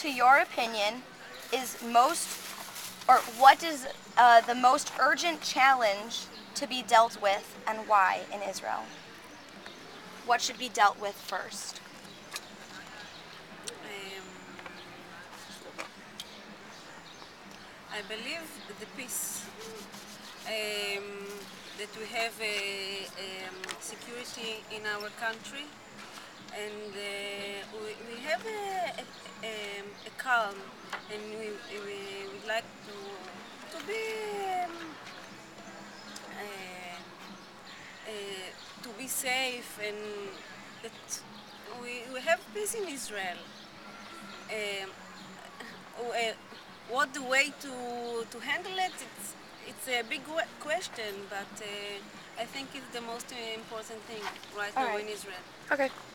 to your opinion, is most, or what is uh, the most urgent challenge to be dealt with and why in Israel? What should be dealt with first? Um, I believe that the peace um, that we have a, um, security in our country and uh, we, we have a, a calm and we, we would like to, to be um, uh, uh, to be safe and that we, we have peace in Israel. Um, uh, what the way to, to handle it, it's, it's a big question, but I think it's the most important thing right All now right. in Israel. Okay.